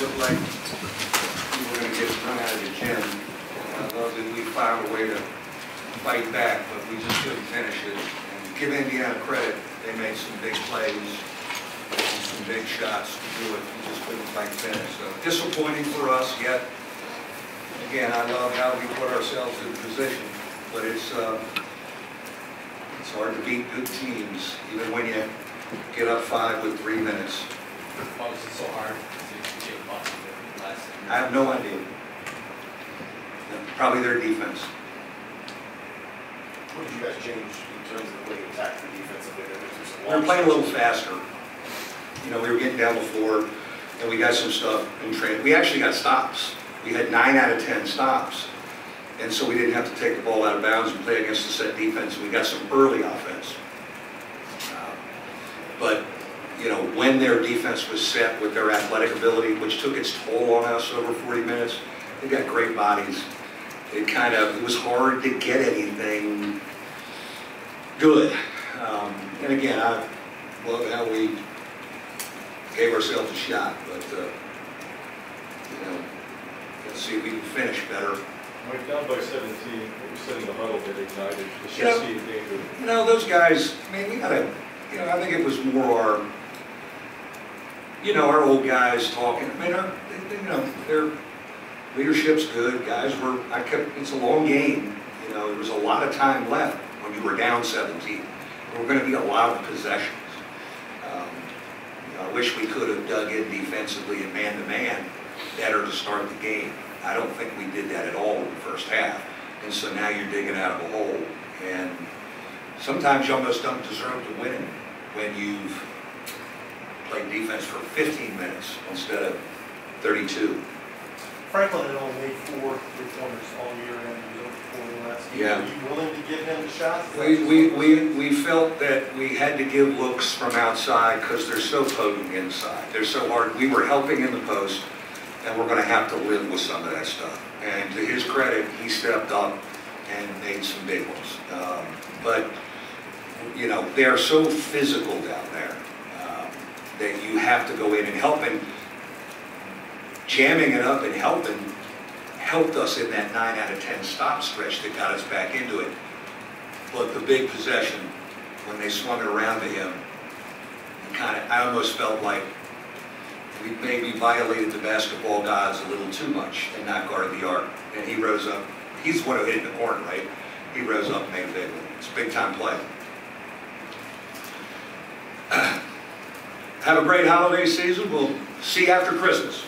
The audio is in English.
looked like we were gonna get run out of the gym. And I we found a way to fight back, but we just couldn't finish it. And give Indiana credit, they made some big plays, some big shots to do it, we just couldn't quite finish. So disappointing for us, yet, again, I love how we put ourselves in position, but it's, uh, it's hard to beat good teams, even when you get up five with three minutes. Why was it so hard to get Boston last I have no idea. Probably their defense. What did you guys change in terms of the way you attacked the defensively? There was just We were playing a little faster. You know, we were getting down the floor, and we got some stuff in training. We actually got stops. We had nine out of 10 stops. And so we didn't have to take the ball out of bounds and play against the set defense. We got some early offense. Uh, But, you know, when their defense was set with their athletic ability, which took its toll on us over 40 minutes, they got great bodies. It kind of, it was hard to get anything good. Um, And again, I love how we gave ourselves a shot, but, uh, you know, let's see if we can finish better. Went down by 17, what was said in the huddle that ignited, the You know- You know, those guys, I mean, we gotta, you know, I think it was more our, you know, our old guys talking, I mean, our, they- you know, their leadership's good, guys were, I kept, it's a long game, you know, there was a lot of time left when you were down 17. There were gonna be a lot of possessions. Um, you know, I wish we could have dug in defensively and man-to-man better to start the game. I don't think we did that at all in the first half. And so now you're digging out of a hole. And sometimes you almost don't deserve to win when you've played defense for 15 minutes instead of 32. Franklin had only made four three-pointers all year and he was over four the last game. Yeah. Are you willing to give him the shot? We, we, we, we felt that we had to give looks from outside because they're so potent inside. They're so hard. We were helping in the post, and we're gonna have to live with some of that stuff. And to his credit, he stepped up and made some big ones. Um, But, you know, they're so physical down there that you have to go in and help. And jamming it up and helping helped us in that nine out of 10 stop stretch that got us back into it. But the big possession, when they swung it around to him, kind of, I almost felt like we maybe violated the basketball gods a little too much and not guarded the arc. And he rose up, he's the one who hit the corner, right? He rose up and made a big one. It's a big time play. Have a great holiday season. We'll see you after Christmas.